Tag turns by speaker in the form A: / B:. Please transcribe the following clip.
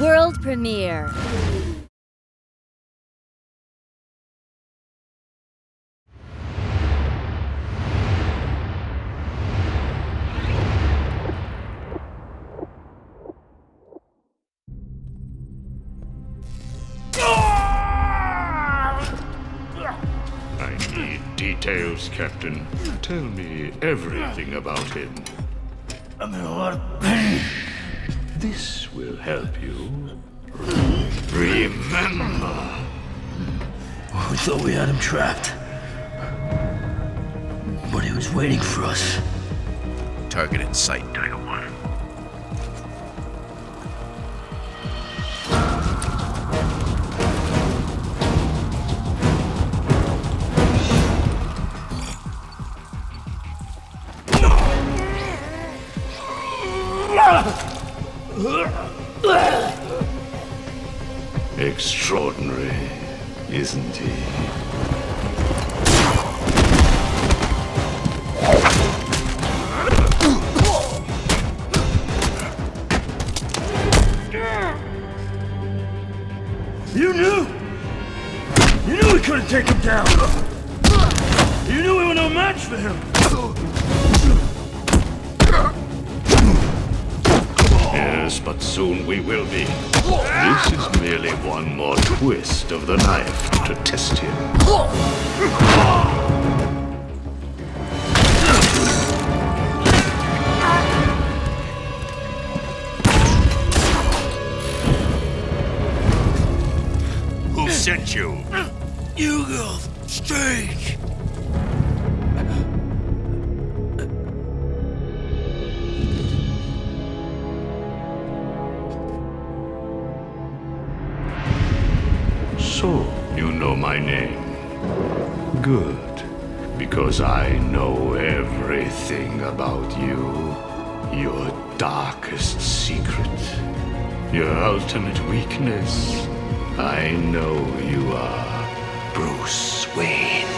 A: World premiere.
B: I need details, Captain. Tell me everything about him.
C: I'm in a lot of pain.
B: This will help you. Remember.
C: Oh, we thought we had him trapped. But he was waiting for us.
D: Target in sight.
C: Tiger One.
B: Extraordinary, isn't he?
C: You knew! You knew we couldn't take him down! You knew we were no match for him!
B: Yes, but soon we will be. This is merely one more twist of the knife to test him.
D: Who sent you?
C: You go strange!
B: So, you know my name. Good. Because I know everything about you. Your darkest secret. Your ultimate weakness. I know you are Bruce Wayne.